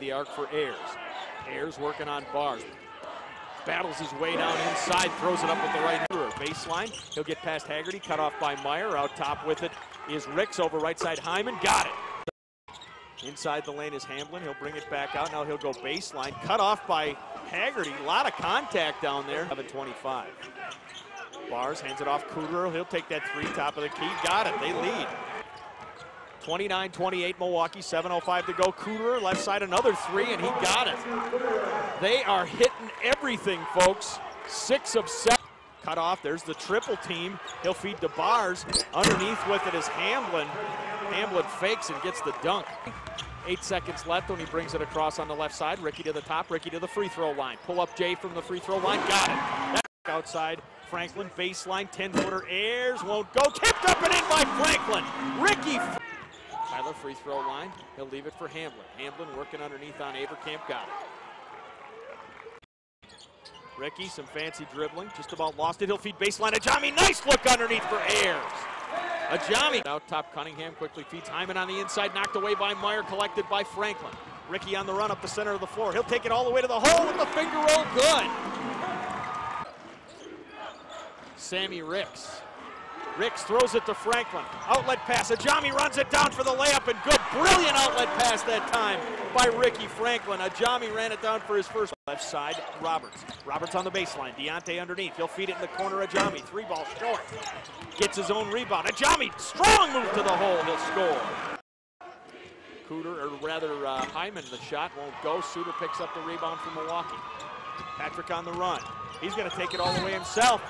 the arc for Ayers. Ayers working on bars. Battles his way down inside, throws it up with the right hand. Baseline, he'll get past Haggerty, cut off by Meyer. Out top with it is Ricks over right side Hyman, got it. Inside the lane is Hamblin, he'll bring it back out. Now he'll go baseline, cut off by Haggerty. A lot of contact down there. 725. Bars hands it off Cooter. He'll take that three, top of the key. Got it. They lead. 29-28 Milwaukee, 7.05 to go. Cooter, left side, another three, and he got it. They are hitting everything, folks. Six of seven. Cut off, there's the triple team. He'll feed to Bars. Underneath with it is Hamblin. Hamblin fakes and gets the dunk. Eight seconds left when he brings it across on the left side. Ricky to the top, Ricky to the free throw line. Pull up Jay from the free throw line, got it. Outside, Franklin, baseline, 10-footer, airs, won't go. Tipped up and in by Franklin. Ricky Tyler free throw line. He'll leave it for Hamblin. Hamblin working underneath on Avercamp. Got it. Ricky, some fancy dribbling. Just about lost it. He'll feed baseline. Ajami, nice look underneath for Ayers. Ajami out top. Cunningham quickly feeds Hyman on the inside. Knocked away by Meyer. Collected by Franklin. Ricky on the run up the center of the floor. He'll take it all the way to the hole with the finger roll. Good. Sammy Ricks Ricks throws it to Franklin. Outlet pass. Ajami runs it down for the layup and good. Brilliant outlet pass that time by Ricky Franklin. Ajami ran it down for his first. Left side, Roberts. Roberts on the baseline. Deontay underneath. He'll feed it in the corner. Ajami. Three ball short. Gets his own rebound. Ajami, strong move to the hole. He'll score. Cooter, or rather uh, Hyman, the shot won't go. Suter picks up the rebound from Milwaukee. Patrick on the run. He's going to take it all the way himself.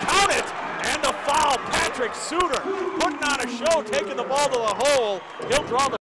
Count it! And a foul. Patrick Suter putting on a show, taking the ball to the hole. He'll draw the